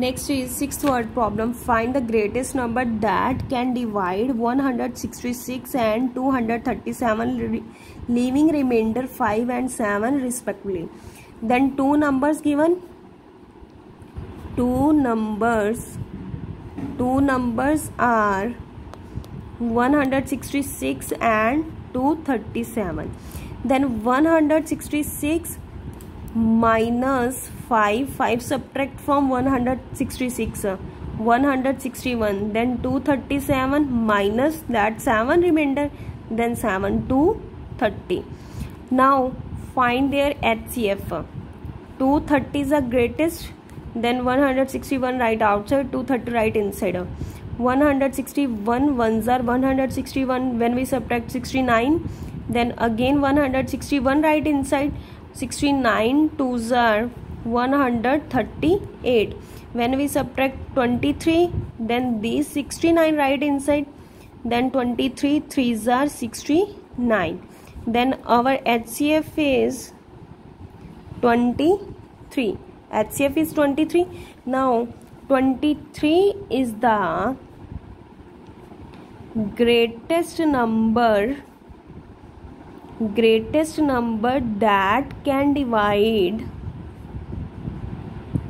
Next is sixth word problem. Find the greatest number that can divide 166 and 237, leaving remainder 5 and 7 respectively. Then two numbers given. Two numbers. Two numbers are 166 and 237. Then 166 minus 5 5 subtract from 166 uh, 161 then 237 minus that 7 remainder then 7 to 30 now find their HCF 230 is the greatest then 161 right outside 230 right inside. 161 ones are 161 when we subtract 69 then again 161 right inside 69 twos are 138 when we subtract 23 then these 69 right inside then 23 threes are 69 then our HCF is 23 HCF is 23 now 23 is the greatest number greatest number that can divide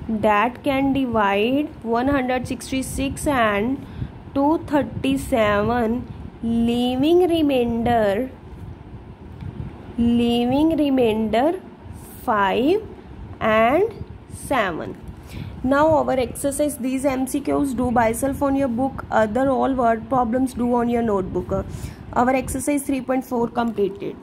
that can divide 166 and 237 leaving remainder leaving remainder 5 and 7 now our exercise these mcqs do by self on your book. Other all word problems do on your notebook. Our exercise 3.4 completed